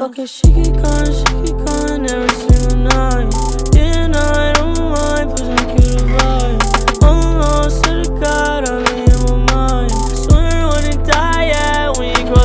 Okay, she keep going, she